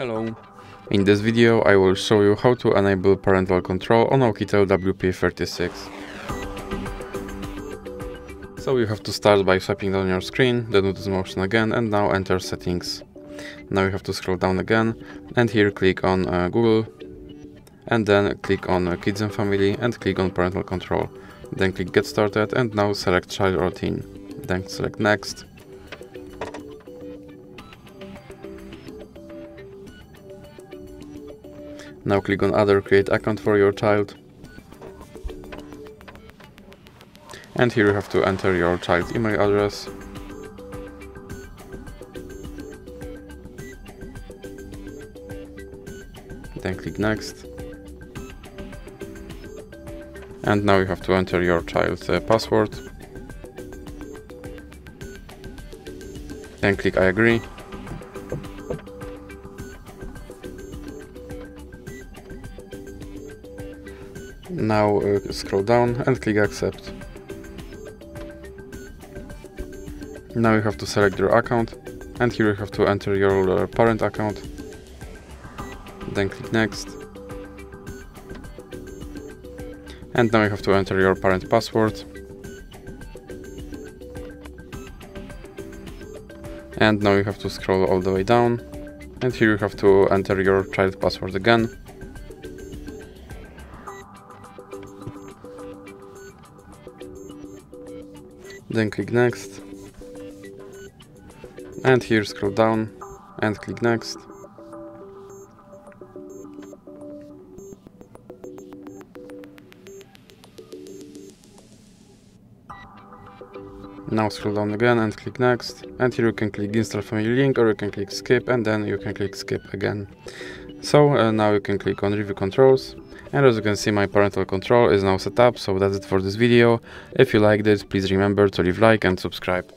Hello. In this video I will show you how to enable parental control on Oukitel WP36. So you have to start by swiping down your screen, then do this motion again and now enter settings. Now you have to scroll down again and here click on uh, Google and then click on uh, Kids and Family and click on Parental Control. Then click Get Started and now select Child or Teen. Then select Next Now click on other create account for your child. And here you have to enter your child's email address. Then click next. And now you have to enter your child's uh, password. Then click I agree. Now uh, scroll down and click accept. Now you have to select your account and here you have to enter your uh, parent account. Then click next. And now you have to enter your parent password. And now you have to scroll all the way down. And here you have to enter your child password again. Then click next. And here scroll down and click next. Now scroll down again and click next. And here you can click install family link or you can click skip and then you can click skip again so uh, now you can click on review controls and as you can see my parental control is now set up, so that's it for this video. If you liked it, please remember to leave like and subscribe.